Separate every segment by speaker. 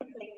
Speaker 1: like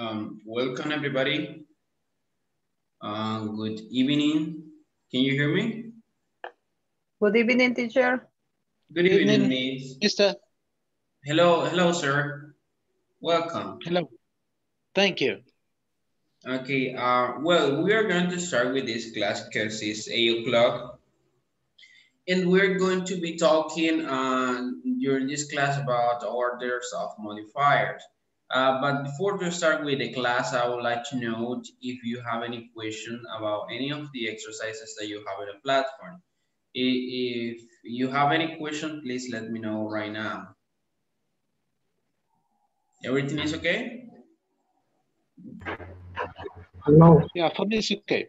Speaker 1: Um, welcome everybody. Uh, good evening. Can you hear me?
Speaker 2: Good evening, teacher.
Speaker 1: Good evening, Miss.
Speaker 3: Mister.
Speaker 1: Hello, hello, sir. Welcome.
Speaker 3: Hello. Thank you.
Speaker 1: Okay, uh, well, we are going to start with this class because it's 8 o'clock. And we're going to be talking uh, during this class about orders of modifiers. Uh, but before we start with the class, I would like to know if you have any question about any of the exercises that you have in the platform. If you have any question, please let me know right now. Everything is okay?
Speaker 3: No. Yeah, for me it's okay.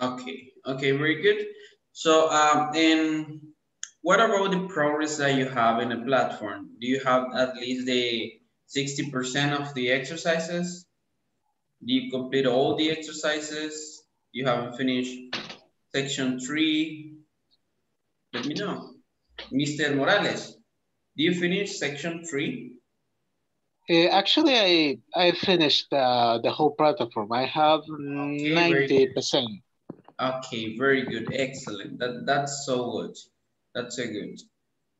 Speaker 1: Okay, okay, very good. So, um, and what about the progress that you have in the platform? Do you have at least the 60% of the exercises? Do you complete all the exercises? You haven't finished section three? Let me know. Mr. Morales, do you finish section three?
Speaker 3: Uh, actually, I I finished uh, the whole platform. I have ninety percent.
Speaker 1: Okay, very good, excellent. That that's so good. That's a good.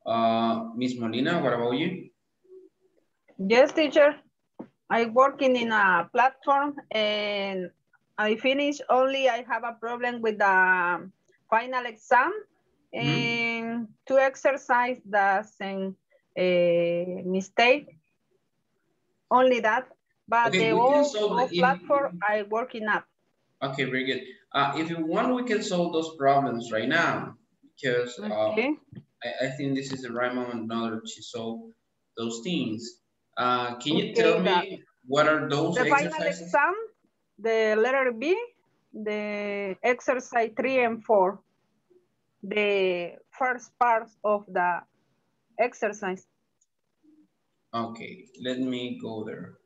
Speaker 1: Uh, Miss Molina, what about you?
Speaker 2: Yes, teacher. I working in a platform and I finish only. I have a problem with the final exam mm-hmm. and mm. to exercise doesn't a mistake only that, but okay, the whole, whole platform I working up.
Speaker 1: Okay, very good. Uh, if you want, we can solve those problems right now because uh, okay. I, I, think this is the right moment now to solve those things. Uh, can you okay, tell me what are those
Speaker 2: the
Speaker 1: exercises?
Speaker 2: final exam, the letter B, the exercise three and four, the first part of the exercise.
Speaker 1: Okay, let me go there.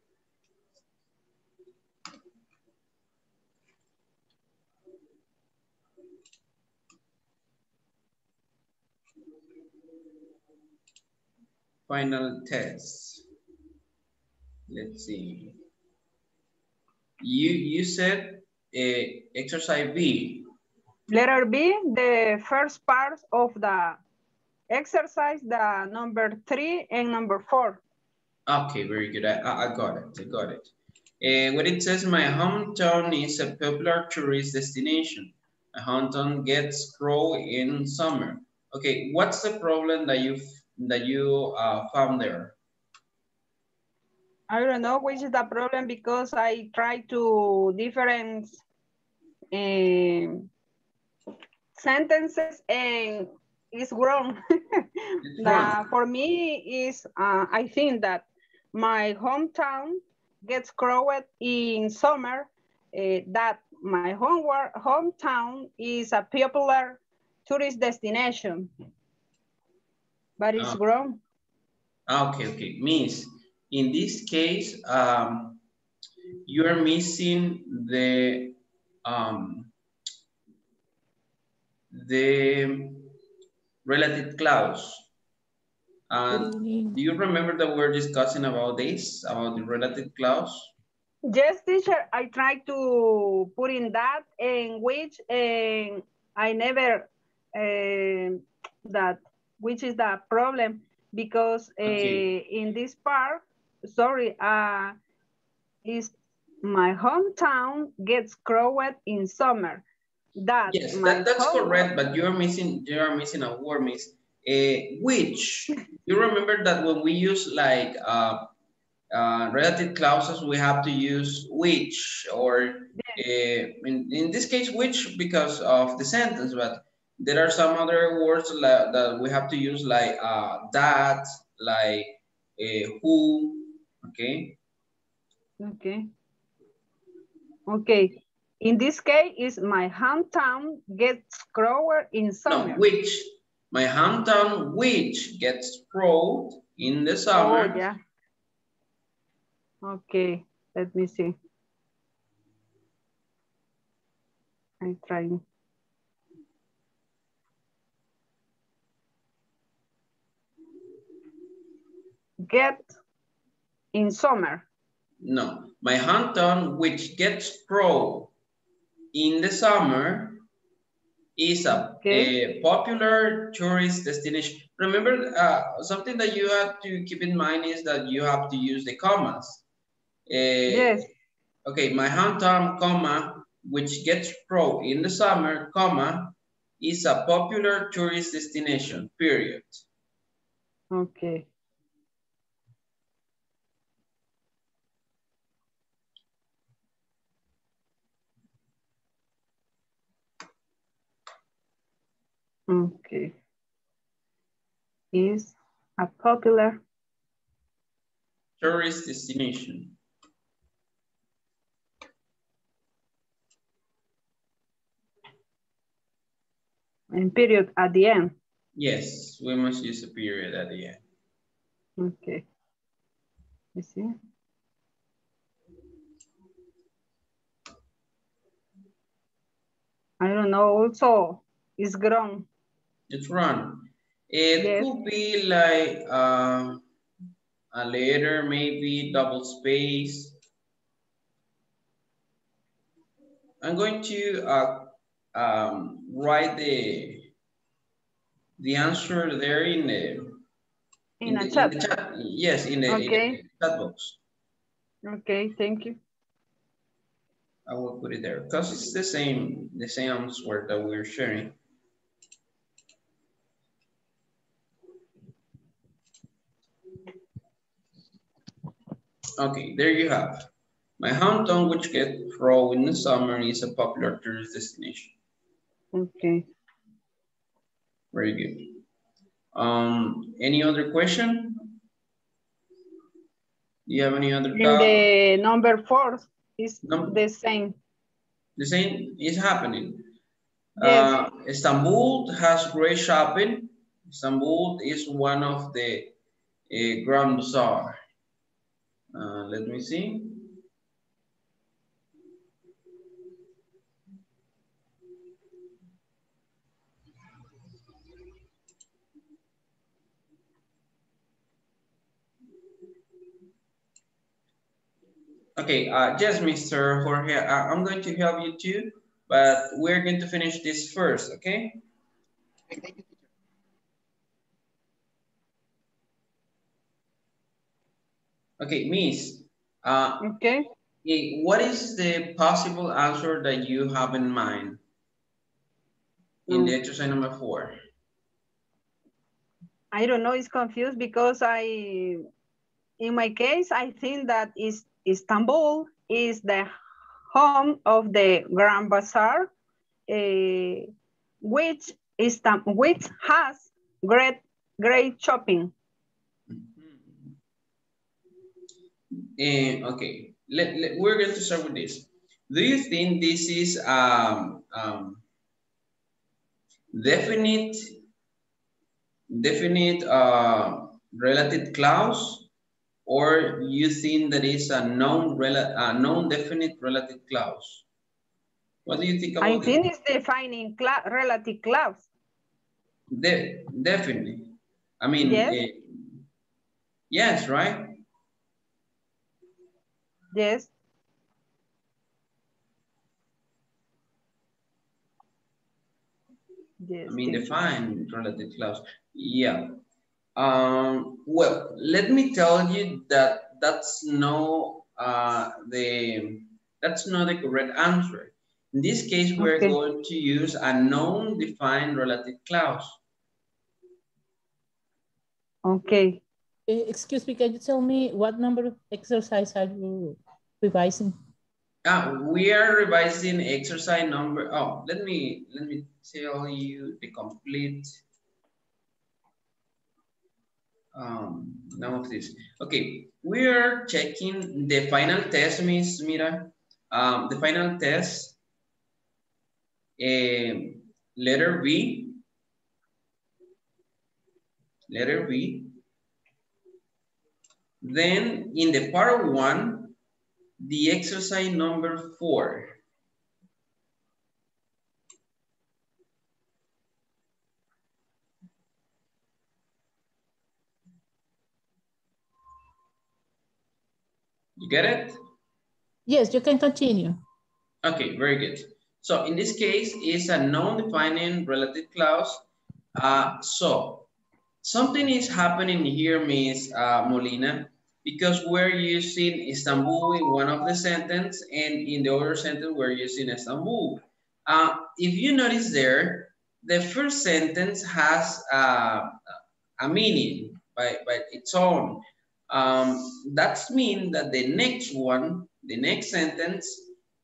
Speaker 1: Final test. Let's see. You you said uh, exercise B.
Speaker 2: Letter B, the first part of the exercise, the number three and number four.
Speaker 1: Okay, very good. I, I got it. I got it. Uh, when it says my hometown is a popular tourist destination, my hometown gets crow in summer. Okay, what's the problem that you that you uh, found there?
Speaker 2: I don't know which is the problem because I try to different uh, sentences and it's wrong. it's wrong. for me is uh, I think that my hometown gets crowded in summer, uh, that my home hometown is a popular tourist destination, but it's oh. grown.
Speaker 1: Okay, okay, means in this case, um, you are missing the um, the relative clause. And do you remember that we were discussing about this, about the relative clause?
Speaker 2: Yes, teacher, I tried to put in that in which and I never uh, that, which is the problem because uh, okay. in this part, sorry, uh, is my hometown gets crowded in summer.
Speaker 1: That yes, that, that's correct, but you're missing you're missing a word, miss. Uh, which you remember that when we use like uh, uh, relative clauses, we have to use which or uh, in, in this case, which because of the sentence, but there are some other words like, that we have to use like uh, that, like uh, who, okay?
Speaker 2: Okay. Okay. In this case, is my hometown gets grower in summer.
Speaker 1: No, which my hometown which gets rolled in the summer.
Speaker 2: Oh, yeah. Okay, let me see. I'm trying. Get in summer.
Speaker 1: No, my hometown, which gets pro in the summer, is a, okay. a popular tourist destination. Remember, uh, something that you have to keep in mind is that you have to use the commas.
Speaker 2: Uh, yes.
Speaker 1: Okay, my hometown, comma, which gets pro in the summer, comma, is a popular tourist destination, period.
Speaker 2: Okay. Okay. Is a popular
Speaker 1: tourist destination.
Speaker 2: And period at the end.
Speaker 1: Yes, we must use a period at the end.
Speaker 2: Okay. You see? I don't know, also it's grown.
Speaker 1: It's run. It yes. could be like uh, a letter, maybe double space. I'm going to uh, um, write the the answer there in the
Speaker 2: in, in, the, chat.
Speaker 1: in the, chat. Yes, in the, okay. in the chat box.
Speaker 2: Okay, thank you.
Speaker 1: I will put it there because it's the same the same answer that we're sharing. Okay, there you have. My hometown, which gets pro in the summer, is a popular tourist destination.
Speaker 2: Okay.
Speaker 1: Very good. Um, any other question? Do you have any other
Speaker 2: doubt? The number four is the same.
Speaker 1: The same is happening. Yes. Uh, Istanbul has great shopping. Istanbul is one of the uh, Grand Bazaar. Uh, let me see. Okay, uh, yes, Mr. Jorge, uh, I'm going to help you too, but we're going to finish this first, okay? Thank Okay, Miss. Uh,
Speaker 2: okay.
Speaker 1: What is the possible answer that you have in mind in mm. the exercise number four?
Speaker 2: I don't know, it's confused because I, in my case, I think that is Istanbul is the home of the Grand Bazaar, uh, which, is, which has great, great shopping.
Speaker 1: And okay, let, let, we're going to start with this. Do you think this is um, um, definite, definite uh, relative clause, or you think that is a non, a non definite relative clause? What do you think about
Speaker 2: I think it? it's defining cla relative clause.
Speaker 1: De definitely. I mean, yes. Uh, yes, right?
Speaker 2: Yes.
Speaker 1: Yes. I mean, define relative clause. Yeah. Um, well, let me tell you that that's no uh, the that's not the correct answer. In this case, we're okay. going to use a non defined relative clause.
Speaker 2: Okay.
Speaker 4: Eh, excuse me, can you tell me what number of exercise are you revising?
Speaker 1: Uh, we are revising exercise number. Oh, let me let me tell you the complete um none of this. Okay, we are checking the final test, Miss Mira. Um, the final test, uh, letter B, letter B. Then in the part one, the exercise number four. You get it?
Speaker 4: Yes, you can continue.
Speaker 1: Okay, very good. So in this case, it's a non-defining relative clause. Uh, so something is happening here, Miss uh, Molina, because we're using Istanbul in one of the sentence and in the other sentence we're using Istanbul. Uh, if you notice there, the first sentence has uh, a meaning by, by its own. Um, that's mean that the next one, the next sentence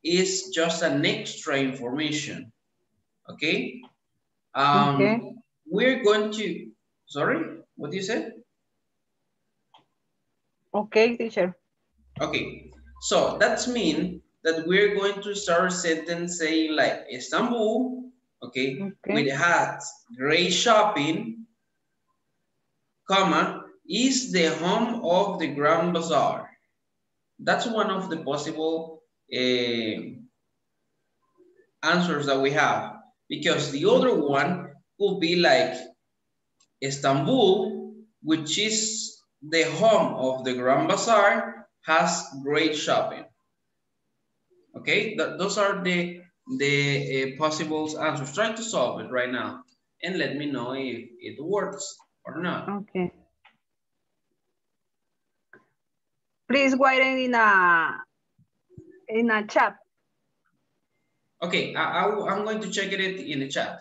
Speaker 1: is just an extra information, okay? Um, okay. We're going to, sorry, what do you say?
Speaker 2: Okay, teacher.
Speaker 1: Okay, so that's mean that we're going to start a sentence saying like Istanbul, okay, okay. with hats, great shopping, comma, is the home of the Grand Bazaar. That's one of the possible uh, answers that we have because the other one could be like Istanbul, which is the home of the Grand Bazaar, has great shopping. Okay, Th those are the, the uh, possible answers. Try to solve it right now and let me know if it works or not.
Speaker 2: Okay. Please write it in a in a chat.
Speaker 1: Okay, I, I, I'm going to check it in the chat.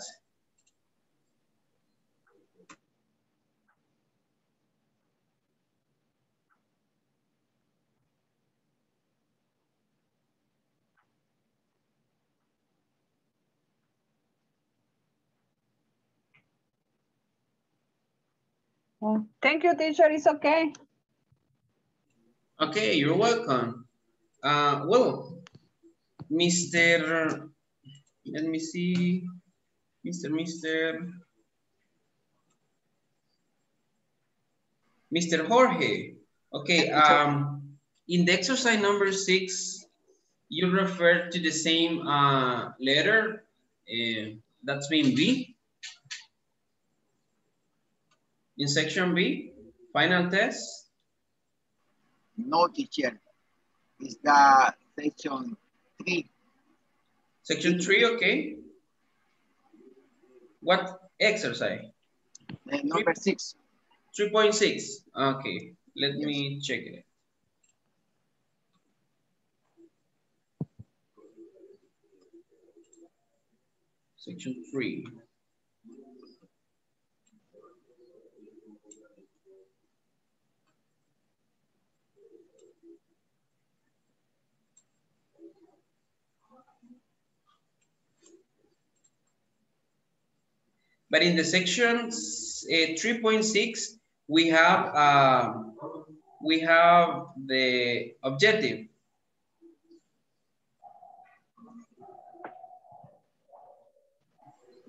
Speaker 2: Thank you, teacher. It's okay.
Speaker 1: Okay, you're welcome. Uh, well, Mr. Let me see. Mr. Mr. Mr. Jorge. Okay, um, in the exercise number six, you refer to the same uh, letter. Uh, that's mean B. In section B, final test.
Speaker 5: No, teacher. It's the section three.
Speaker 1: Section three, okay. What exercise?
Speaker 5: Uh, number six.
Speaker 1: 3.6. Okay, let yes. me check it. Section three. But in the section uh, 3.6, we have uh, we have the objective.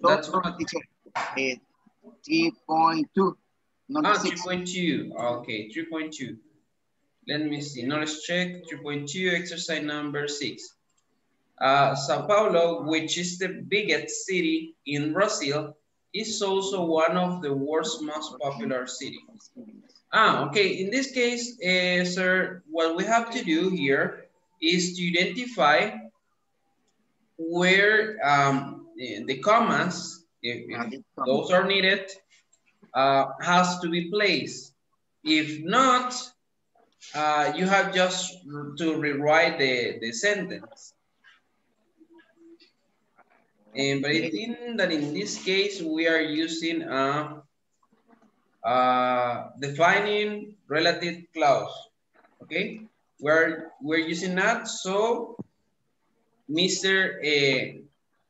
Speaker 5: That's what uh, 3.2.
Speaker 1: Ah, 3.2. Okay, 3.2. Let me see. Knowledge check 3.2, exercise number six. Uh, Sao Paulo, which is the biggest city in Brazil, is also one of the world's most popular cities. Ah, okay. In this case, uh, sir, what we have to do here is to identify where um, the commas, if, if those are needed, uh, has to be placed. If not, uh, you have just to rewrite the, the sentence. And, but I think that in this case, we are using a, a defining relative clause, okay? We're, we're using that, so Mr. Uh,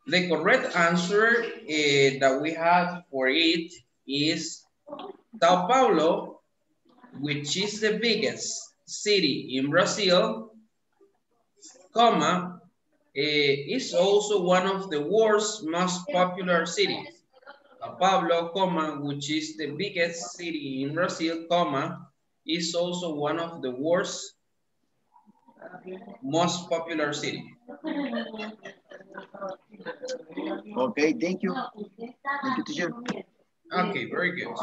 Speaker 1: the correct answer uh, that we have for it is Sao Paulo, which is the biggest city in Brazil, comma, uh, is also one of the world's most popular cities. Sao Paulo, comma, which is the biggest city in Brazil, comma, is also one of the world's most popular city.
Speaker 5: Okay, thank you. Thank you, teacher.
Speaker 1: Okay, very good.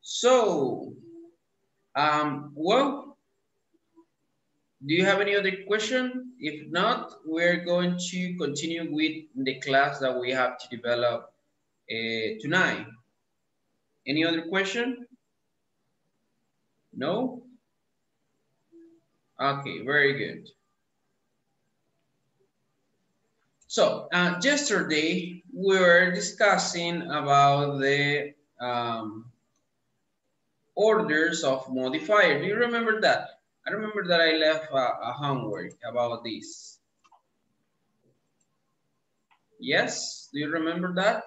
Speaker 1: So, um, well, Do you have any other question? If not, we're going to continue with the class that we have to develop uh, tonight. Any other question? No? Okay, very good. So, uh, yesterday we were discussing about the um, orders of modifier. Do you remember that? I remember that I left a, a homework about this. Yes, do you remember that?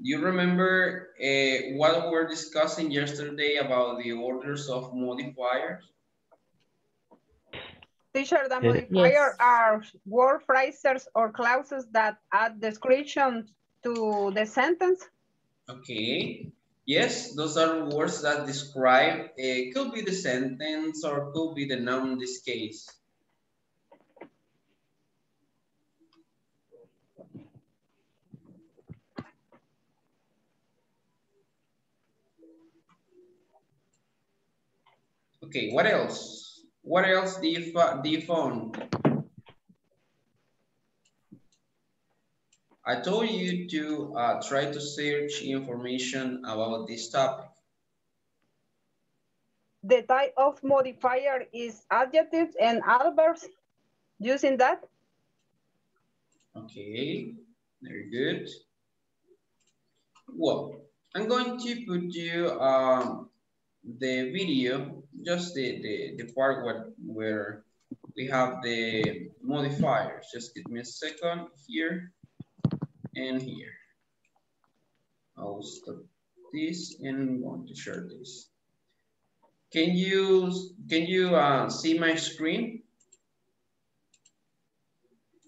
Speaker 1: You remember uh, what we were discussing yesterday about the orders of modifiers?
Speaker 2: Teacher, the modifier
Speaker 4: Yes.
Speaker 2: are word phrases or clauses that add description to the sentence.
Speaker 1: Okay. Yes, those are words that describe, it could be the sentence or could be the noun in this case. Okay, what else? What else do you, do you found? I told you to uh, try to search information about this topic.
Speaker 2: The type of modifier is adjectives and adverbs. Using that,
Speaker 1: Okay, very good. Well, I'm going to put you um, the video, just the, the, the part where, where we have the modifiers. Just give me a second here and here. I'll stop this and I'm going to share this. Can you, can you uh, see my screen?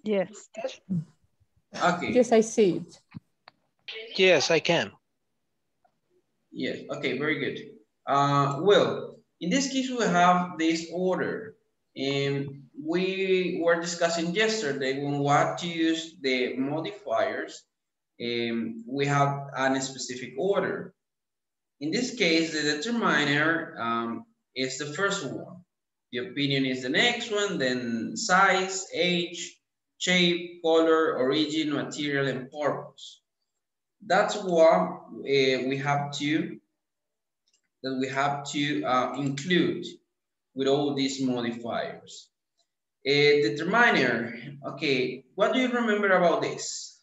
Speaker 2: yes.
Speaker 1: Okay.
Speaker 4: Yes, I see it.
Speaker 3: Yes, I can.
Speaker 1: Yes, okay, very good. Uh, well, in this case, we have this order. And we were discussing yesterday when what to use the modifiers, um, we have a specific order. In this case, the determiner um, is the first one. The opinion is the next one, then size, age, shape, color, origin, material, and purpose. That's what uh, we have to that we have to uh, include with all these modifiers. A determiner, okay, what do you remember about this?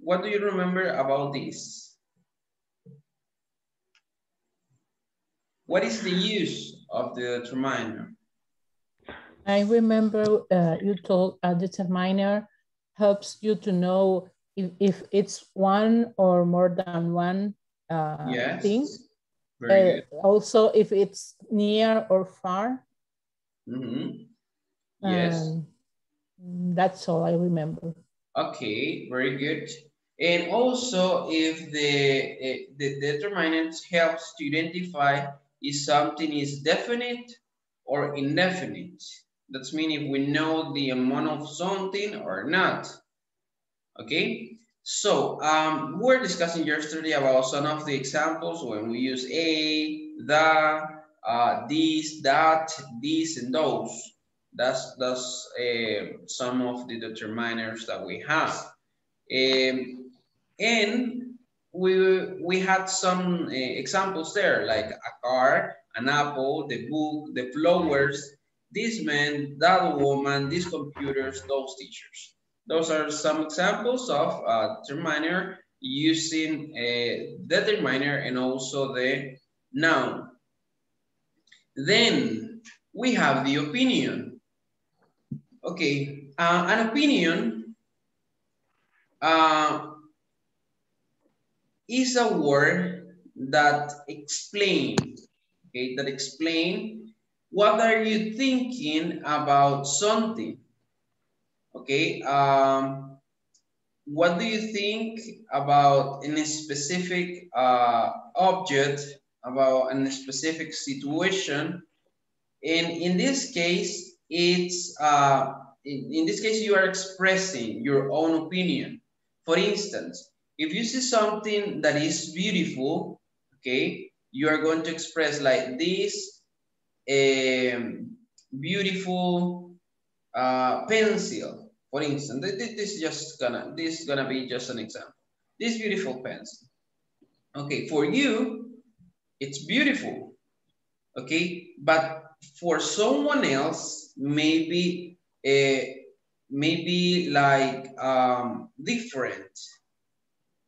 Speaker 1: What do you remember about this? What is the use of the determiner?
Speaker 4: I remember uh, you told a determiner helps you to know if, if it's one or more than one uh,
Speaker 1: Yes.
Speaker 4: thing. Uh, also, if it's near or far.
Speaker 1: Mhm. Yes.
Speaker 4: Um, that's all I remember.
Speaker 1: Okay, very good. And also, if the, eh, the determinant helps to identify if something is definite or indefinite. That's mean if we know the amount of something or not. Okay, so um, we're discussing yesterday about some of the examples when we use a, the, uh, this, that, this, and those. That's, that's uh, some of the determiners that we have. Um, and we, we had some uh, examples there, like a car, an apple, the book, the flowers, this man, that woman, these computers, those teachers. Those are some examples of uh, determiner using a determiner and also the noun. Then we have the opinion. Okay, uh, an opinion uh, is a word that explain, okay, that explain what are you thinking about something, okay? Um, what do you think about in a specific uh, object, about in a specific situation? And in this case, it's uh, in, in this case, you are expressing your own opinion. For instance, if you see something that is beautiful, okay, you are going to express like this um, beautiful uh, pencil, for instance. This, is just gonna, this is gonna be just an example. This beautiful pencil. Okay, for you, it's beautiful, okay? But for someone else, maybe, uh, maybe like um, different,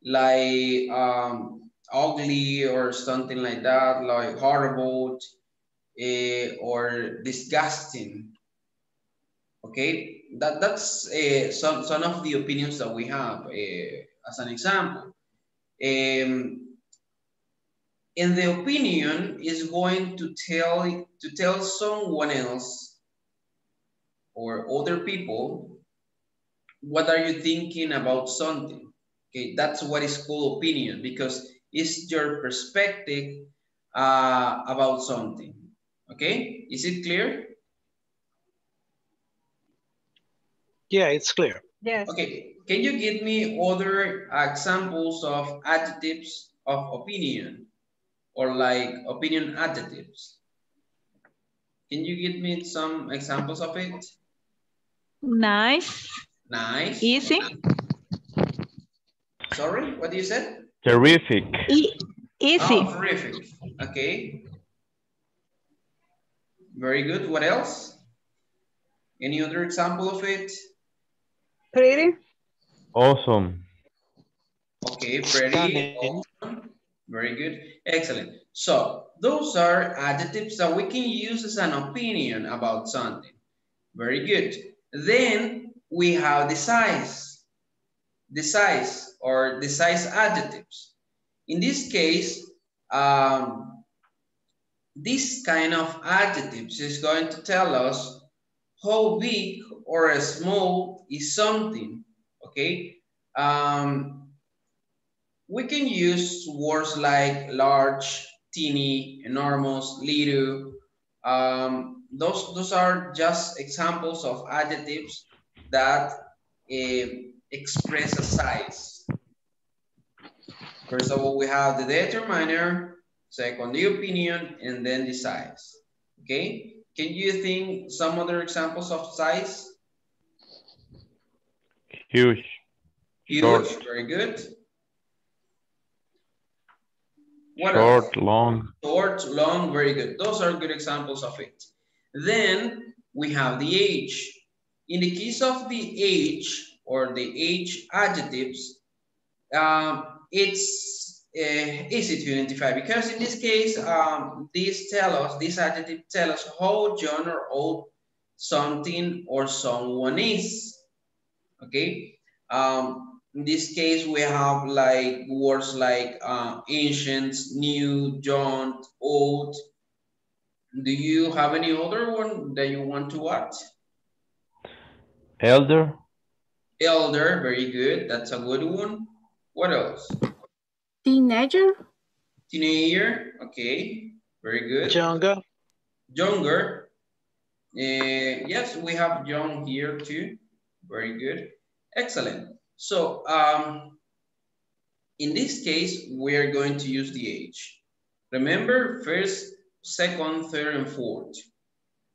Speaker 1: like um, ugly or something like that, like horrible uh, or disgusting. Okay, that, that's uh, some, some of the opinions that we have uh, as an example. Um, and the opinion is going to tell to tell someone else or other people what are you thinking about something. Okay that's what is called opinion because it's your perspective uh, about something. Okay is it clear
Speaker 3: yeah it's clear
Speaker 2: yes
Speaker 1: okay can you give me other examples of adjectives of opinion or like opinion adjectives. Can you give me some examples of it?
Speaker 6: Nice.
Speaker 1: Nice.
Speaker 6: Easy.
Speaker 1: Sorry, what do you said?
Speaker 7: Terrific.
Speaker 6: E easy.
Speaker 1: Oh, terrific. Okay. Very good. What else? Any other example of it?
Speaker 2: Pretty.
Speaker 7: Awesome.
Speaker 1: Okay, pretty. Awesome. Very good. Excellent. So those are adjectives that we can use as an opinion about something. Very good. Then we have the size. The size or the size adjectives. In this case, um, this kind of adjectives is going to tell us how big or small is something, okay? Um, we can use words like large, teeny, enormous, little. Um, those, those are just examples of adjectives that uh, express a size. First of all, we have the determiner, second the opinion, and then the size. Okay? Can you think some other examples of size?
Speaker 7: Huge.
Speaker 1: Huge,
Speaker 7: Short.
Speaker 1: very good. What
Speaker 7: Short,
Speaker 1: else?
Speaker 7: long.
Speaker 1: Short, long, very good. Those are good examples of it. Then we have the age. In the case of the age or the age adjectives, um, it's uh, easy to identify because in this case, um, these tell us, this adjective tell us how young or old something or someone is. Okay. Um, in this case, we have like words like uh, ancient, new, young, old. Do you have any other one that you want to add?
Speaker 7: Elder.
Speaker 1: Elder, very good. That's a good one. What else?
Speaker 6: Teenager.
Speaker 1: Teenager, okay. Very good.
Speaker 3: Younger.
Speaker 1: Younger. Uh, yes, we have young here too. Very good. Excellent. So um, in this case, we are going to use the age. Remember first, second, third, and fourth.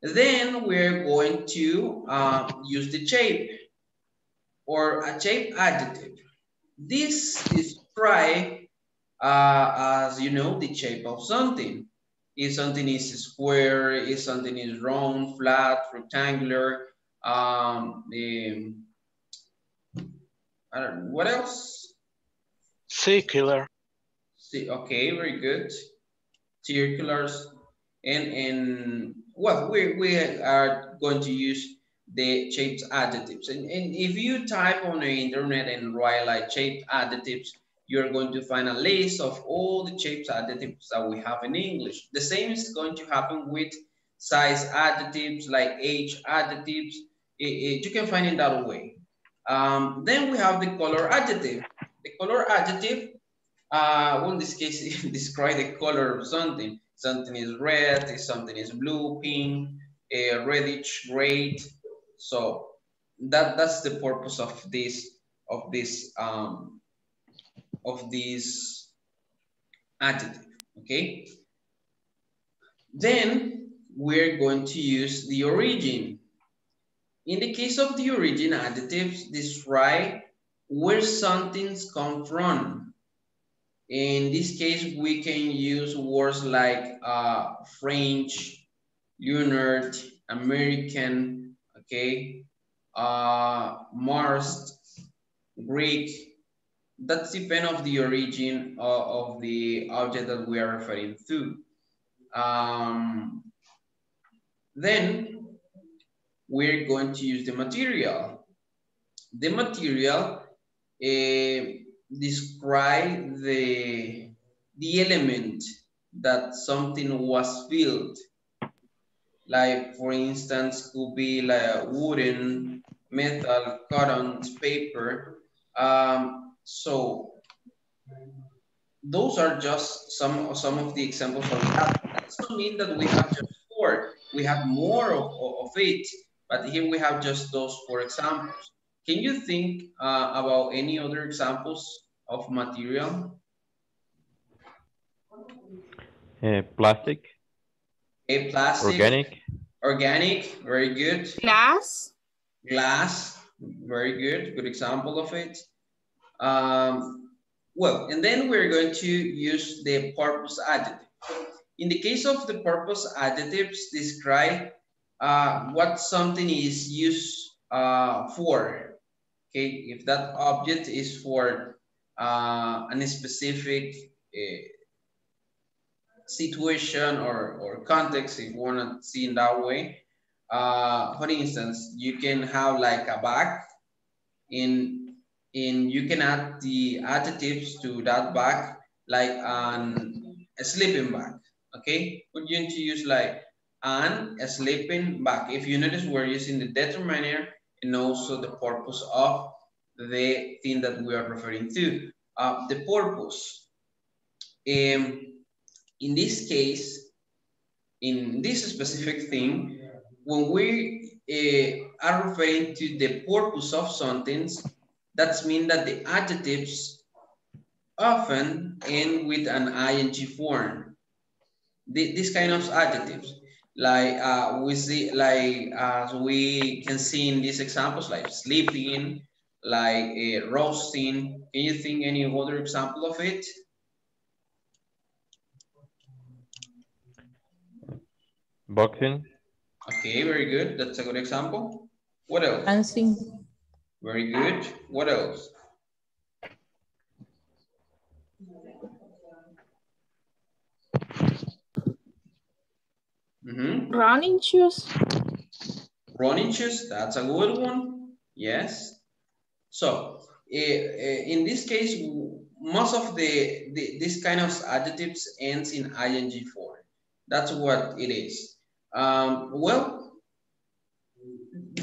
Speaker 1: Then we're going to uh, use the shape or a shape adjective. This describe, uh, as you know, the shape of something. If something is square, if something is round, flat, rectangular, um, the, I don't know, what else?
Speaker 3: Circular.
Speaker 1: See, okay, very good. Circulars. And, and well, we, we are going to use the shaped adjectives. And, and if you type on the internet and write like shaped adjectives, you're going to find a list of all the shaped adjectives that we have in English. The same is going to happen with size adjectives, like age adjectives. It, it, you can find it that way. Um, then we have the color adjective. The color adjective, uh, well, in this case, describe the color of something. Something is red, something is blue, pink, uh, reddish, gray. So that that's the purpose of this of this um, of this adjective. Okay. Then we're going to use the origin. In the case of the origin adjectives, describe where something's come from. In this case, we can use words like uh, French, Leonard, American, okay, uh, Mars, Greek. That's depend of the origin of, of the object that we are referring to. Um, then we're going to use the material. The material uh, describe the, the element that something was filled. Like for instance, could be like wooden, metal, cotton, paper. Um, so those are just some, some of the examples that we have. That doesn't mean that we have just four. We have more of, of it, but here we have just those four examples. Can you think uh, about any other examples of material?
Speaker 7: Uh, plastic.
Speaker 1: A plastic.
Speaker 7: Organic.
Speaker 1: Organic, very good.
Speaker 6: Glass.
Speaker 1: Glass, very good. Good example of it. Um, well, and then we're going to use the purpose adjective. In the case of the purpose adjectives, describe uh, what something is used uh, for. Okay, if that object is for uh, a specific uh, situation or, or context, if you want to see in that way. Uh, for instance, you can have like a bag in, in you can add the adjectives to that bag like an, a sleeping bag, okay? We're going to use like an a sleeping bag. If you notice, we're using the determiner and also the purpose of the thing that we are referring to. Uh, the purpose. Um, in this case, in this specific thing, when we uh, are referring to the purpose of something, that means that the adjectives often end with an ing form. The, this kind of adjectives, like uh, we see, like as we can see in these examples, like sleeping, like uh, roasting. Can you think any other example of it?
Speaker 7: Boxing.
Speaker 1: Okay, very good. That's a good example. What else?
Speaker 4: Dancing.
Speaker 1: Very good. What else? Mm -hmm.
Speaker 6: Running shoes.
Speaker 1: Running shoes, that's a good one. Yes. So uh, in this case, most of the, the this kind of adjectives ends in ing form. That's what it is. Um, well,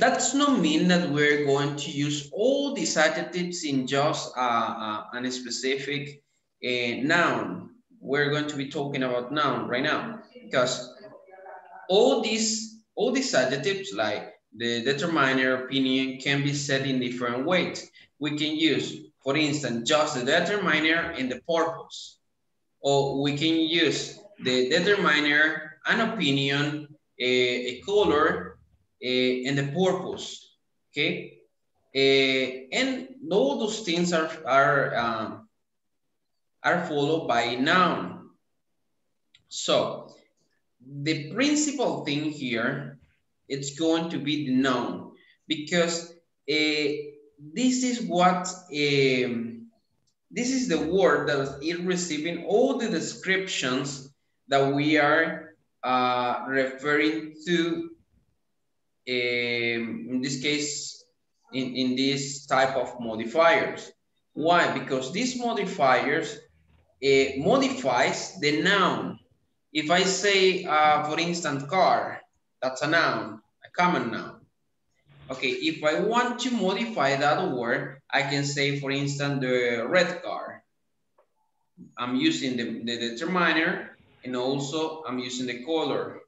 Speaker 1: that's not mean that we're going to use all these adjectives in just uh, uh, a specific uh, noun. We're going to be talking about noun right now because all these all these adjectives like the determiner opinion can be said in different ways. We can use, for instance, just the determiner and the purpose. Or we can use the determiner, an opinion, a, a color, a, and the purpose, okay? A, and all those things are, are, um, are followed by a noun. So the principal thing here, it's going to be the noun because uh, this is what, um, this is the word that is receiving all the descriptions that we are uh, referring to, in this case, in, in this type of modifiers. Why? Because these modifiers uh, modifies the noun. If I say, uh, for instance, car, that's a noun, a common noun. Okay, if I want to modify that word, I can say, for instance, the red car. I'm using the, the determiner and also I'm using the color.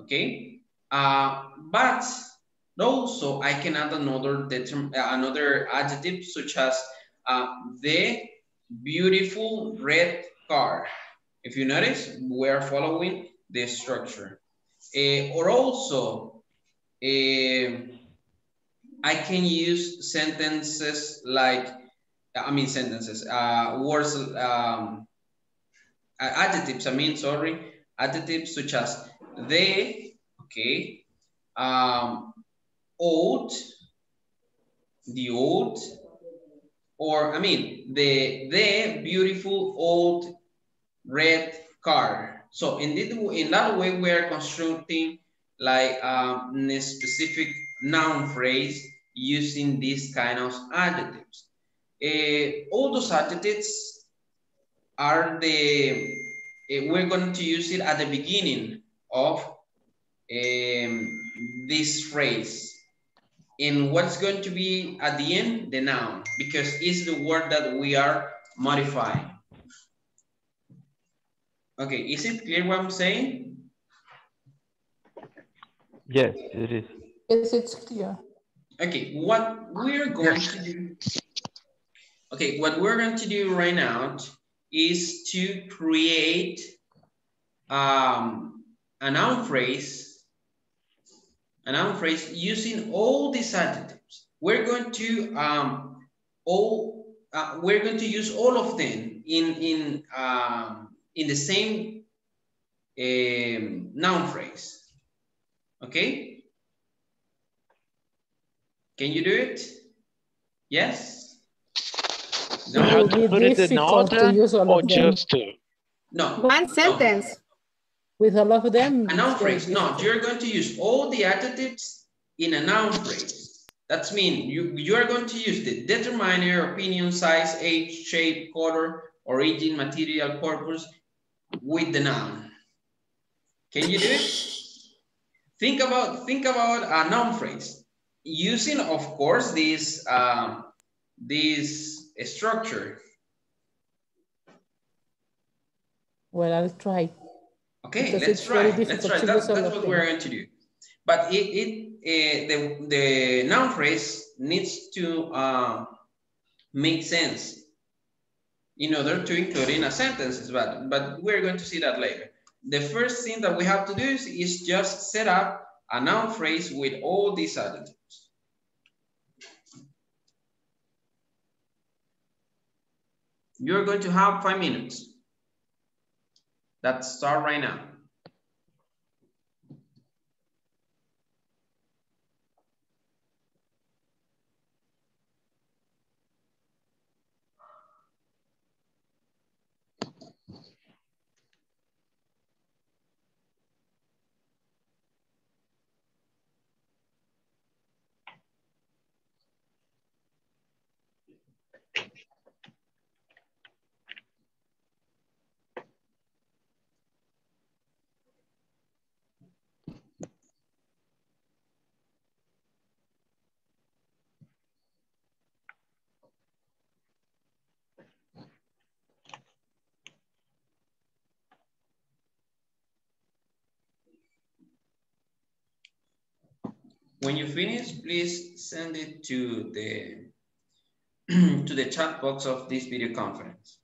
Speaker 1: Okay, uh, but Also, I can add another uh, another adjective such as uh, the beautiful red car. If you notice, we are following the structure. Uh, or also, uh, I can use sentences like, I mean sentences, uh, words, um, adjectives, I mean, sorry, adjectives such as they, okay, um, old, the old, or I mean, the, the beautiful old red car. So in, this, in that way, we are constructing like um, a specific noun phrase using these kind of adjectives. Uh, all those adjectives are the, uh, we're going to use it at the beginning of um, this phrase. And what's going to be at the end? The noun, because it's the word that we are modifying. Okay, is it clear what I'm saying?
Speaker 7: Yes, it is.
Speaker 4: Yes, it's clear.
Speaker 1: Okay, what we're going to do, okay, what we're going to do right now is to create um, a noun phrase, a noun phrase using all these adjectives. We're going to um, all, uh, we're going to use all of them in in um, in the same um, noun phrase. Okay. Can you do it? Yes?
Speaker 3: You have to put it in order or just two?
Speaker 1: No.
Speaker 6: One sentence.
Speaker 1: No.
Speaker 4: With all of them.
Speaker 1: A noun phrase. No, you're going to use all the adjectives in a noun phrase. That's mean you, you are going to use the determiner, opinion, size, age, shape, color, origin, material, purpose with the noun. Can you do it? Think about think about a noun phrase using, of course, this um, this structure.
Speaker 4: Well, I'll try.
Speaker 1: Okay,
Speaker 4: Because
Speaker 1: let's try.
Speaker 4: very
Speaker 1: Let's try. That's, that's what we're going to do. But it, it uh, the the noun phrase needs to uh, make sense in order to include in a sentence. But but we're going to see that later. The first thing that we have to do is, is just set up a noun phrase with all these adjectives. You're going to have five minutes. Let's start right now. When you finish, please send it to the to the chat box of this video conference.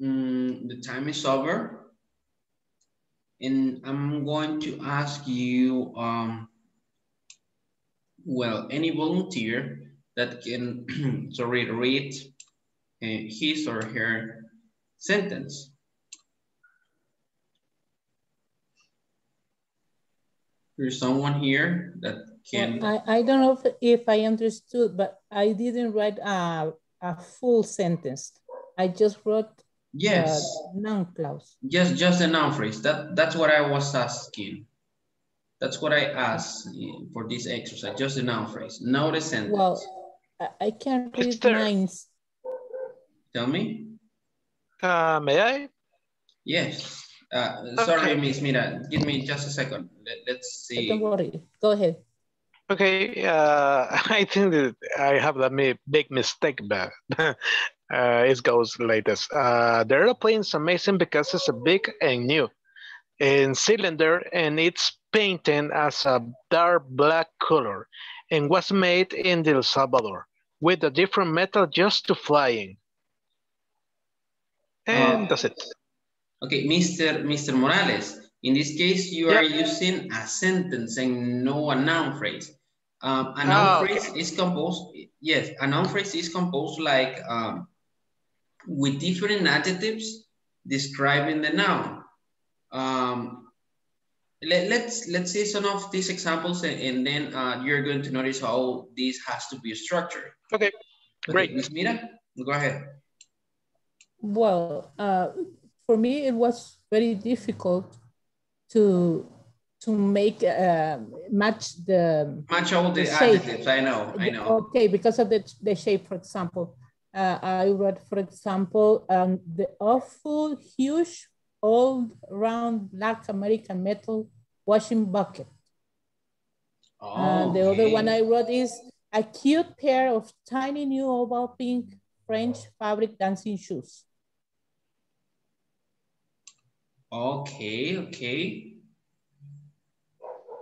Speaker 1: Mm, the time is over. And I'm going to ask you, um, well, any volunteer that can, sorry, read uh, his or her sentence. There's someone here that can.
Speaker 4: I, I don't know if, if I understood, but I didn't write a, a full sentence. I just wrote
Speaker 1: yes
Speaker 4: noun clause.
Speaker 1: Just just the noun phrase. That that's what I was asking. That's what I asked for this exercise. Just the noun phrase, not the sentence.
Speaker 4: Well, I, I can't read lines.
Speaker 1: Tell me.
Speaker 3: Uh, may I?
Speaker 1: Yes. Uh, sorry, Miss Mira. Give me just a second. Let, us see.
Speaker 4: Don't worry. Go ahead.
Speaker 3: Okay. Uh, I think that I have a big mistake, but uh, it goes like this. Uh, the airplane is amazing because it's a big and new in cylinder and it's painted as a dark black color and was made in El Salvador with a different metal just to flying. And uh, that's it.
Speaker 1: Okay, Mr. Mr. Morales, in this case, you are using a sentence and no a noun phrase. Um, a noun oh, phrase okay. is composed, yes, a noun phrase is composed like um, with different adjectives describing the noun. Um, let, us let's, let's see some of these examples and, and then uh, you're going to notice how this has to be structured.
Speaker 3: Okay, great.
Speaker 1: Ms. Mira, go ahead.
Speaker 4: Well, uh, for me, it was very difficult to to make uh, match the
Speaker 1: match all the, the adjectives. I know, I know.
Speaker 4: Okay, because of the the shape, for example, uh, I wrote, for example, um, the awful, huge, old, round, black American metal washing bucket. Oh, uh, the okay. other one I wrote is a cute pair of tiny new oval pink French fabric dancing shoes.
Speaker 1: Okay, okay.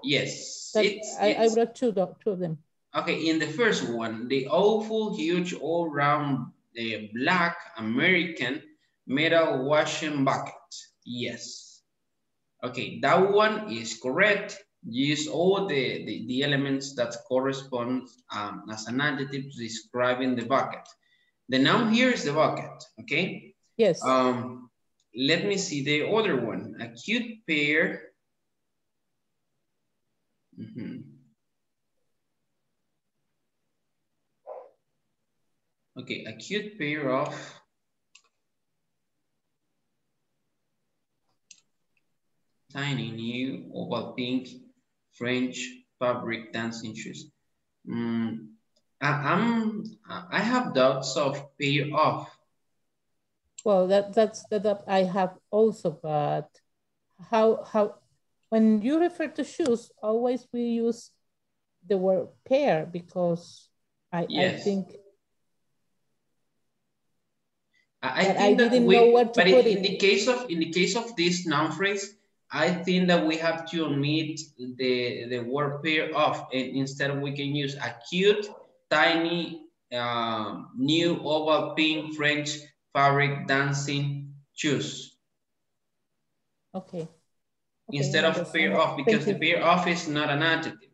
Speaker 1: Yes.
Speaker 4: It's, I, it's, I wrote two, two of them.
Speaker 1: Okay, in the first one, the awful, huge, all-round the black American metal washing bucket. Yes. Okay, that one is correct. Use all the, the, the elements that correspond um, as an adjective describing the bucket. The noun here is the bucket, okay?
Speaker 4: Yes.
Speaker 1: Um, let me see the other one. A cute pair. Mm -hmm. Okay, a cute pair of tiny new oval pink French fabric dancing shoes. Mm, I, I'm I have doubts of pair of
Speaker 4: well, that that's that, that I have also, but how how when you refer to shoes, always we use the word pair because I, yes. I think
Speaker 1: I, think I didn't we, know what to but in, in the case of in the case of this noun phrase, I think that we have to omit the the word pair of, and instead we can use a cute, tiny, um, new oval pink French fabric dancing shoes.
Speaker 4: Okay. okay
Speaker 1: Instead of pair off, because the pair off is not an adjective.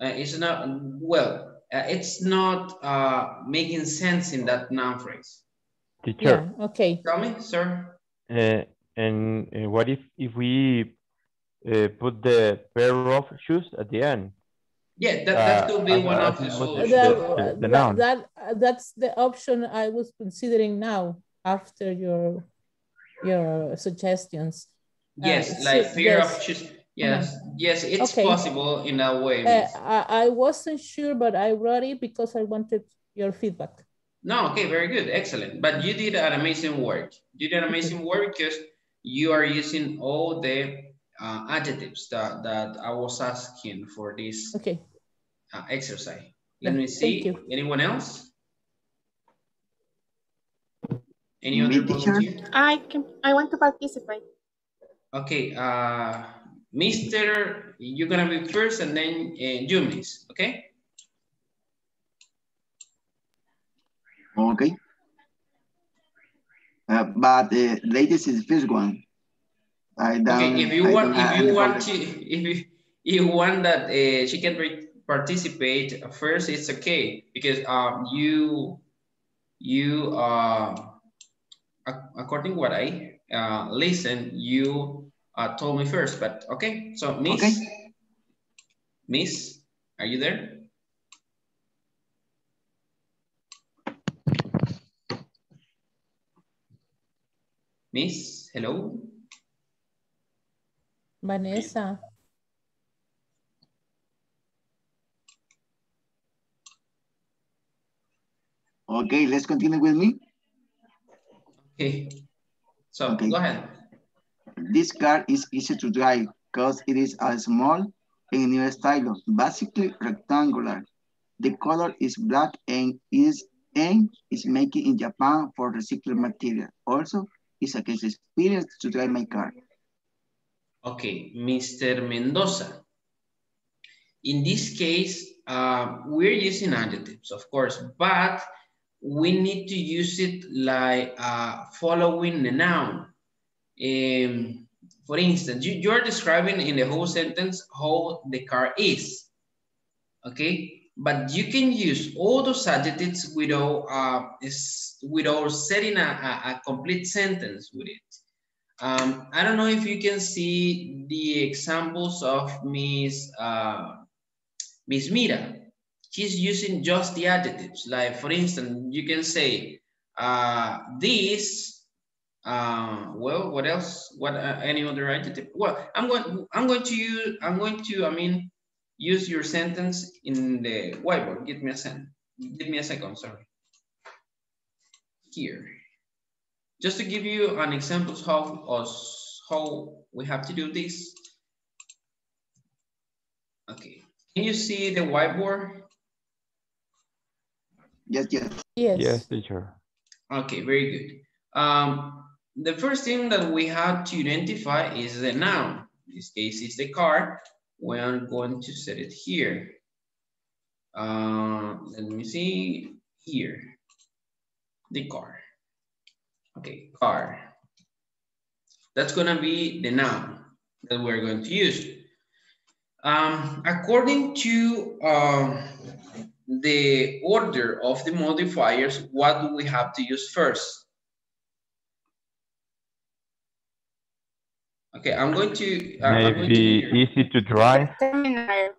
Speaker 1: Uh, it's not, well, uh, it's not uh, making sense in that noun phrase.
Speaker 7: Teacher.
Speaker 4: Yeah, okay.
Speaker 1: Tell me, sir.
Speaker 7: Uh, and uh, what if, if we uh, put the pair of shoes at the end?
Speaker 1: Yeah, that, that could be uh, one of the solutions.
Speaker 7: The, the,
Speaker 4: that, that, that's the option I was considering now after your your suggestions.
Speaker 1: Yes, uh, like so, fear yes. of choose. Yes, mm. yes, it's okay. possible in a way. Uh,
Speaker 4: I, I wasn't sure, but I wrote it because I wanted your feedback.
Speaker 1: No, okay, very good, excellent. But you did an amazing work. You did an amazing work because you are using all the uh, adjectives that, that I was asking for this
Speaker 4: okay.
Speaker 1: uh, exercise. Let me see. Anyone else? Any other volunteer?
Speaker 6: I can. I want to participate.
Speaker 1: Okay, uh, Mister, you're gonna be first, and then uh, you, Miss. Okay.
Speaker 5: Okay. Uh, but uh, latest is the first one. I don't,
Speaker 1: Okay, if you
Speaker 5: I
Speaker 1: want, if you want to, if you, you want that uh, she can re- participate first, it's okay because um you you uh ac- according what I uh listen, you uh told me first, but okay. So Miss,
Speaker 5: Okay.
Speaker 1: Miss, are you there? Miss, hello.
Speaker 4: Vanessa.
Speaker 5: Okay, let's continue with me.
Speaker 1: Okay. So
Speaker 5: Okay.
Speaker 1: go ahead.
Speaker 5: This car is easy to drive because it is a small and new style, basically rectangular. The color is black and is and is made in Japan for recycled material. Also, it's a case experience to drive my car.
Speaker 1: Okay, Mr. Mendoza. In this case, uh, we're using adjectives, of course, but we need to use it like uh, following the noun. Um, for instance, you, you're describing in the whole sentence how the car is, okay? But you can use all those adjectives without, uh, without setting a, a, a complete sentence with it. Um, I don't know if you can see the examples of Miss uh, Miss Mira. She's using just the adjectives. Like for instance, you can say uh, this. Uh, well, what else? What uh, any other adjective? Well, I'm going. I'm going to use. I'm going to. I mean, use your sentence in the whiteboard. Give me a second. Give me a second. Sorry. Here just to give you an example of how, of how we have to do this. Okay, can you see the whiteboard?
Speaker 5: Yes, yes.
Speaker 4: Yes.
Speaker 7: Yes, teacher.
Speaker 1: Okay, very good. Um, the first thing that we have to identify is the noun. In this case, is the car. We are going to set it here. Uh, let me see here. The car. Okay, car. That's gonna be the noun that we're going to use. Um, according to um, the order of the modifiers, what do we have to use first? Okay, I'm going to. uh, I'm going
Speaker 7: Maybe
Speaker 1: to
Speaker 7: easy to drive.
Speaker 6: Terminal.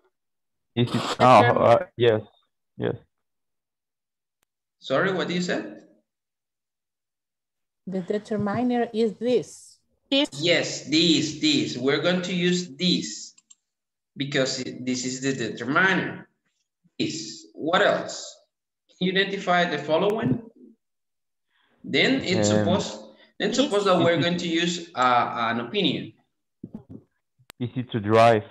Speaker 7: Easy. Oh, uh, yes, yes.
Speaker 1: sorry, what you said?
Speaker 4: The determiner is this.
Speaker 6: This.
Speaker 1: Yes, this, this. We're going to use this because this is the determiner. This. What else? Can you identify the following? Then it's
Speaker 7: Um,
Speaker 1: supposed. Then suppose that we're going to use uh, an opinion.
Speaker 7: Easy to drive.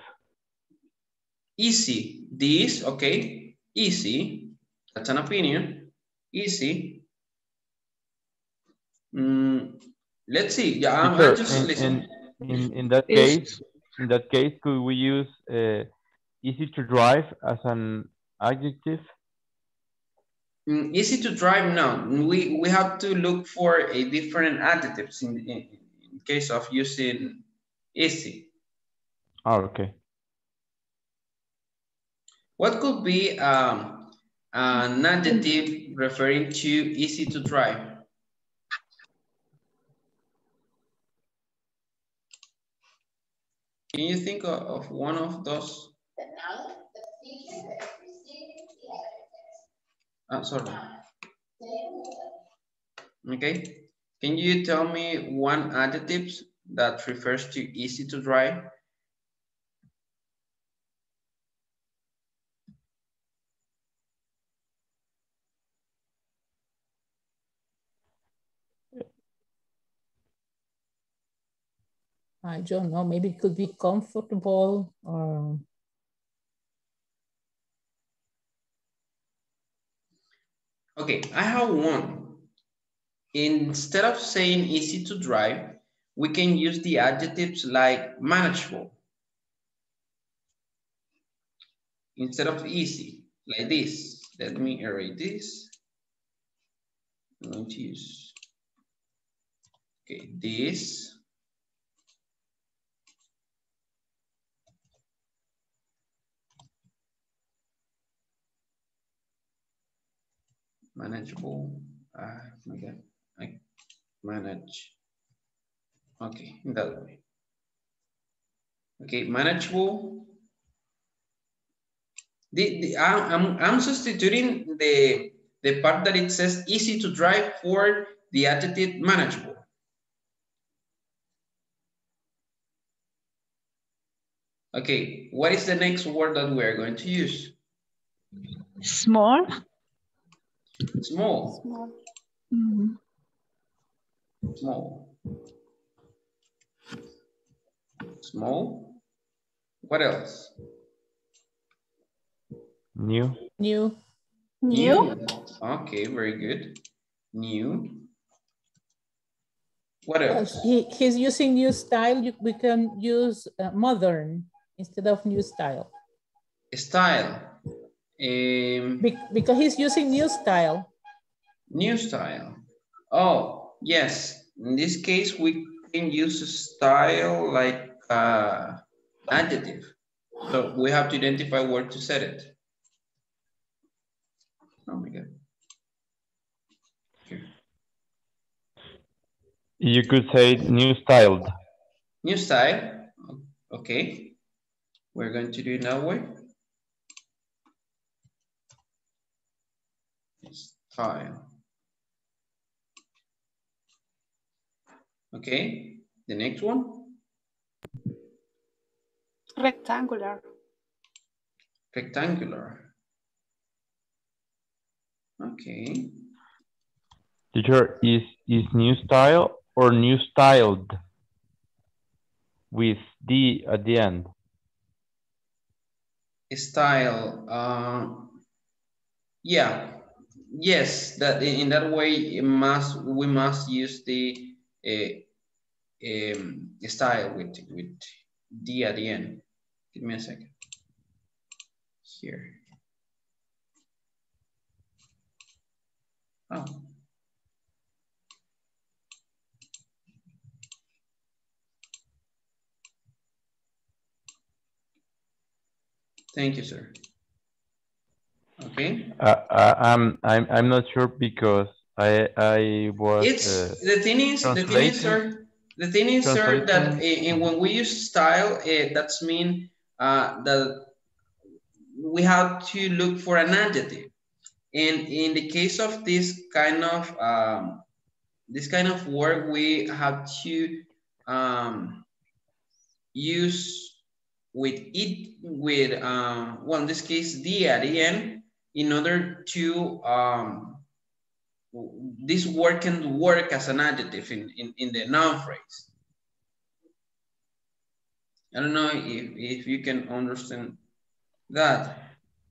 Speaker 1: Easy. This, okay. Easy. That's an opinion. Easy. Mm, let's see. Yeah, I'm, I'm just
Speaker 7: in,
Speaker 1: listening.
Speaker 7: in, in, in that
Speaker 2: Is-
Speaker 7: case, in that case, could we use uh, easy to drive as an adjective?
Speaker 1: Mm, easy to drive now. We we have to look for a different adjectives in, in, in case of using easy.
Speaker 7: Oh, okay.
Speaker 1: What could be um, an adjective referring to easy to drive? Can you think of, of one of those? Ah, sorry. Okay. Can you tell me one adjective that refers to easy to drive?
Speaker 4: I don't know, maybe it could be comfortable or
Speaker 1: Okay, I have one. Instead of saying easy to drive, we can use the adjectives like manageable. Instead of easy, like this. Let me erase this. I'm going to use Okay, this. Manageable. Uh. I manage. Okay, in that way. Okay, manageable. The, the, I'm, I'm substituting the, the part that it says easy to drive for the adjective manageable. Okay, what is the next word that we're going to use?
Speaker 8: Small.
Speaker 1: Small.
Speaker 6: Small.
Speaker 8: Mhm.
Speaker 1: Small. Small. What else?
Speaker 7: New.
Speaker 4: New.
Speaker 6: New.
Speaker 1: Okay, very good. New. What
Speaker 4: Because
Speaker 1: else?
Speaker 4: he, he's using new style, you, we can use uh, modern instead of new style.
Speaker 1: Style. Um,
Speaker 4: Be- because he's using new style.
Speaker 1: new style. Oh, yes. In this case, we can use a style like uh, adjective. So we have to identify where to set it. Oh my God. Here.
Speaker 7: You could say new styled.
Speaker 1: New style. Okay. We're going to do it that way. Style. Okay. The next one.
Speaker 6: Rectangular.
Speaker 1: Rectangular. Okay.
Speaker 7: Teacher, is is new style or new styled with D at the end?
Speaker 1: Style. Uh, yeah. Yes. That in that way, it must we must use the uh, um, style with with D at the end. Give me a second. Here. Oh. Thank you, sir. Okay.
Speaker 7: Uh, uh, I'm I'm I'm not sure because I I was.
Speaker 1: It's
Speaker 7: uh,
Speaker 1: the thing is the thing is, sir. The thing is, sir, that in, when we use style, uh, that's mean uh, that we have to look for an adjective. And in the case of this kind of um, this kind of word, we have to um, use with it with um, well in this case the at the end in order to um, this word can work as an adjective in, in, in the noun phrase. I don't know if, if you can understand that.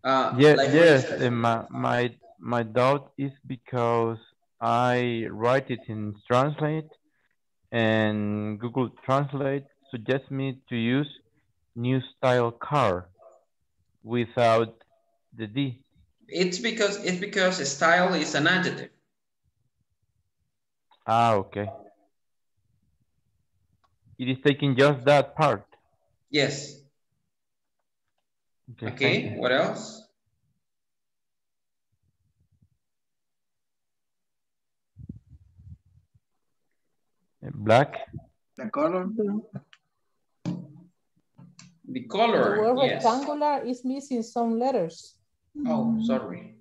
Speaker 1: Uh,
Speaker 7: Yeah,
Speaker 1: like
Speaker 7: yes. uh, my my my doubt is because I write it in Translate, and Google Translate suggests me to use new style car without the D.
Speaker 1: It's because it's because style is an adjective.
Speaker 7: Ah, okay. It is taking just that part.
Speaker 1: Yes.
Speaker 7: Okay.
Speaker 1: Okay. What else?
Speaker 7: Black.
Speaker 5: The color,
Speaker 1: The color.
Speaker 4: The word
Speaker 1: yes.
Speaker 4: rectangular is missing some letters.
Speaker 1: Oh, sorry.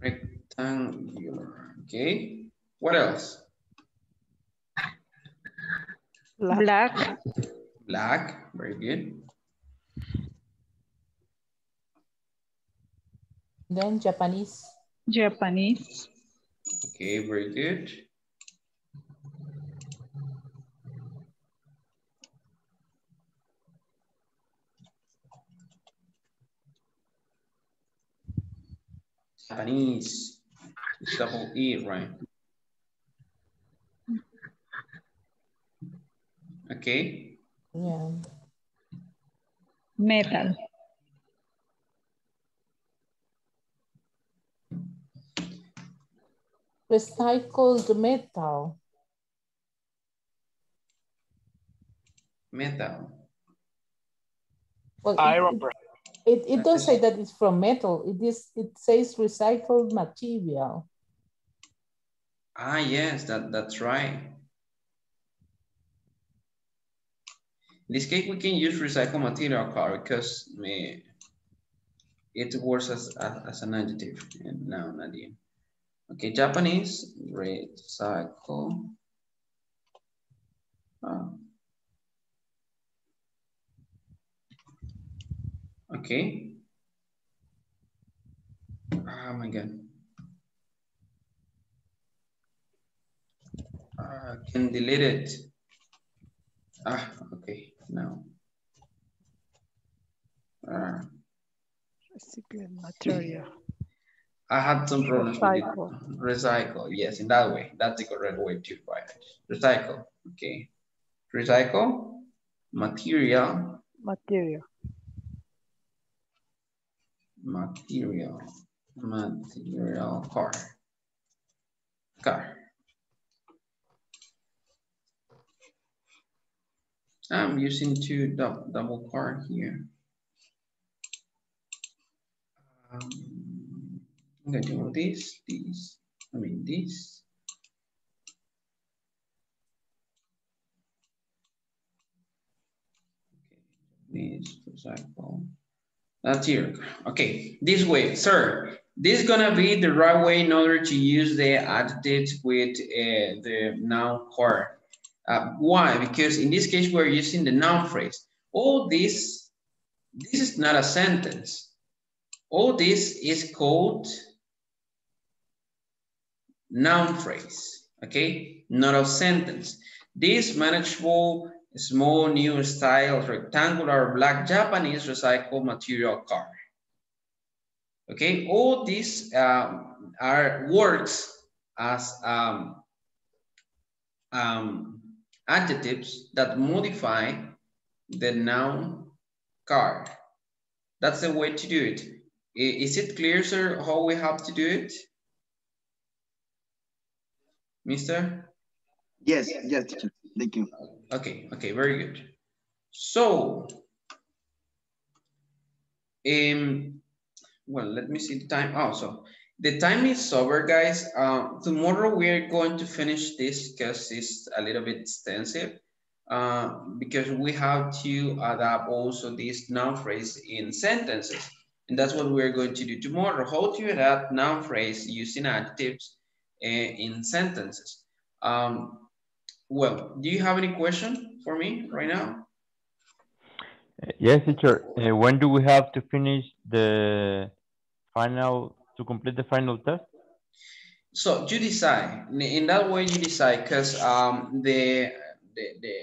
Speaker 1: Rectangular. Okay. What else?
Speaker 8: Black.
Speaker 1: Black. Very good.
Speaker 4: Then Japanese.
Speaker 8: Japanese.
Speaker 1: Okay, very good. Japanese. It's double E, right? Okay.
Speaker 4: Yeah.
Speaker 8: Metal.
Speaker 4: Recycled metal.
Speaker 1: Metal.
Speaker 4: Well, it-
Speaker 3: Iron.
Speaker 4: It, it does say that it's from metal. It is, it says recycled material.
Speaker 1: Ah, yes, that, that's right. In this case, we can use recycled material car because eh, it works as, as, as an adjective and noun at the end. Okay, Japanese, recycle. Ah. Okay. Oh my God. I can delete it. Ah, okay, now. Ah,
Speaker 8: Recycled material.
Speaker 1: I had some problems with
Speaker 8: Recycle.
Speaker 1: it. Recycle, yes, in that way. That's the correct way to write it. Recycle, okay. Recycle, material,
Speaker 8: Material.
Speaker 1: Material, material, car. Car. I'm using two double, double car here. Um, I'm gonna do this, this, I mean this. Okay, this recycle. That's here. Okay, this way, sir. This is gonna be the right way in order to use the adjectives with uh, the noun core. Uh, why? Because in this case, we're using the noun phrase. All this, this is not a sentence. All this is called noun phrase, okay? Not a sentence. This manageable, small, new style, rectangular, black Japanese recycled material car. Okay, all these um, are words as um, um, adjectives that modify the noun car. That's the way to do it. Is it clear, sir, how we have to do it? Mister?
Speaker 5: Yes, yes. Thank you.
Speaker 1: Okay, okay, very good. So, um, well, let me see the time. Oh, so the time is over, guys. Um, tomorrow we are going to finish this because it's a little bit extensive. Uh, because we have to adapt also this noun phrase in sentences. And that's what we're going to do tomorrow. How to adapt noun phrase using adjectives uh, in sentences. Um, well, do you have any question for me right now?
Speaker 7: Yes, teacher. Uh, when do we have to finish the final, to complete the final test?
Speaker 1: So you decide. In- In that way, you decide because um, the, the the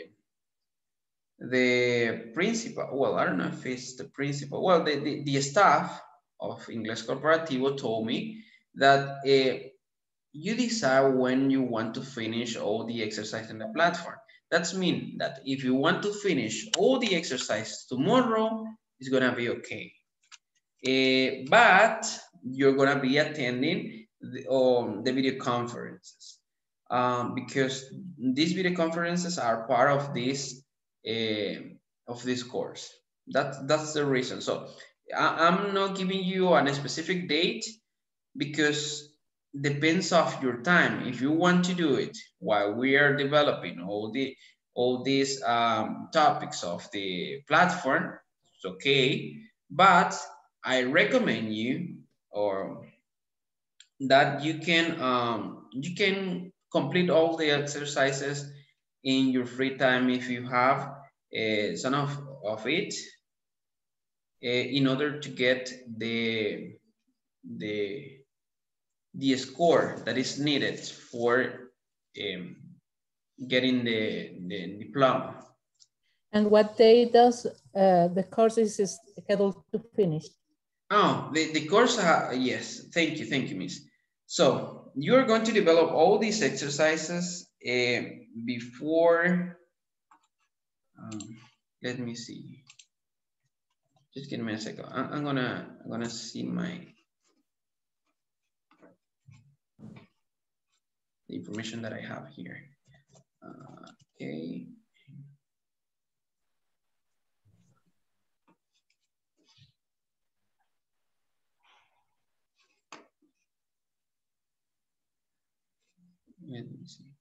Speaker 1: the principal. Well, I don't know if it's the principal. Well, the the, the staff of Ingles Corporativo told me that uh, you decide when you want to finish all the exercise in the platform. That's mean that if you want to finish all the exercise tomorrow, it's gonna be okay. Eh, but you're gonna be attending the, um, the video conferences um, because these video conferences are part of this uh, of this course. That's that's the reason. So I, I'm not giving you a specific date because depends of your time. If you want to do it while we are developing all the all these um, topics of the platform, it's okay. But I recommend you or that you can um, you can complete all the exercises in your free time if you have uh, some of, of it uh, in order to get the the the score that is needed for um, getting the, the diploma.
Speaker 4: And what day does uh, the course is scheduled to finish?
Speaker 1: Oh, the, the course, uh, yes, thank you, thank you, Miss. So you're going to develop all these exercises uh, before, um, let me see. Just give me a second. I'm, I'm gonna I'm gonna see my the information that I have here. Uh, okay. Let me see.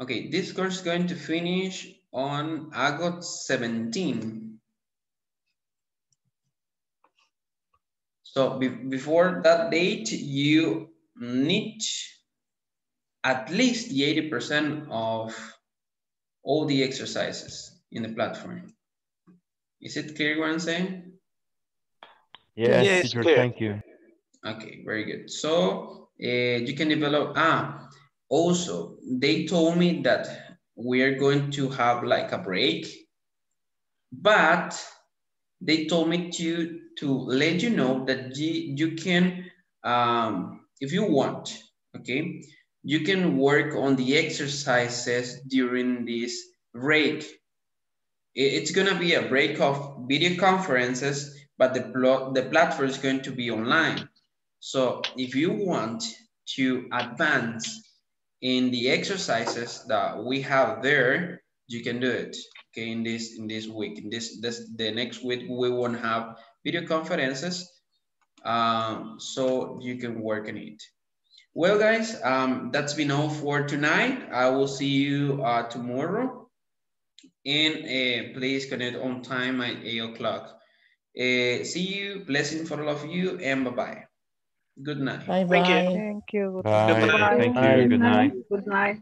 Speaker 1: Okay, this course is going to finish on August 17. So be before that date, you need at least the 80% of all the exercises in the platform. Is it clear what I'm saying?
Speaker 7: Yes,
Speaker 3: Yes,
Speaker 7: teacher,
Speaker 3: clear.
Speaker 7: thank you.
Speaker 1: Okay, very good. So uh, you can develop, ah, also, they told me that we are going to have like a break, but they told me to, to let you know that you, you can, um, if you want, okay, you can work on the exercises during this break. It's gonna be a break of video conferences, but the, pl the platform is going to be online. So if you want to advance in the exercises that we have there, you can do it. Okay, in this in this week, in this this the next week we won't have video conferences, um, so you can work on it. Well, guys, um, that's been all for tonight. I will see you uh, tomorrow, and uh, please connect on time at eight o'clock. Uh, see you, blessing for all of you, and bye bye. Good night.
Speaker 4: Bye
Speaker 3: Thank you.
Speaker 4: bye.
Speaker 8: Thank you. Good
Speaker 7: Bye.
Speaker 3: night.
Speaker 7: Thank
Speaker 2: Bye.
Speaker 7: you. Good night.
Speaker 2: Good night.